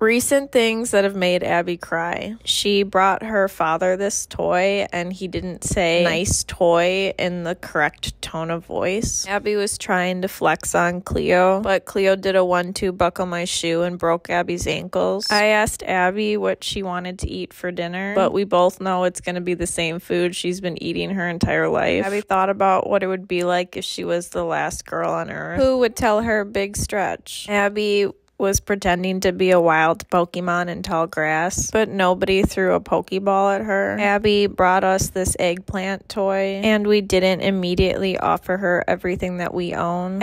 Recent things that have made Abby cry. She brought her father this toy and he didn't say nice toy in the correct tone of voice. Abby was trying to flex on Cleo, but Cleo did a one two buckle my shoe and broke Abby's ankles. I asked Abby what she wanted to eat for dinner, but we both know it's going to be the same food she's been eating her entire life. Abby thought about what it would be like if she was the last girl on earth. Who would tell her big stretch? Abby was pretending to be a wild Pokemon in tall grass, but nobody threw a Pokeball at her. Abby brought us this eggplant toy, and we didn't immediately offer her everything that we own.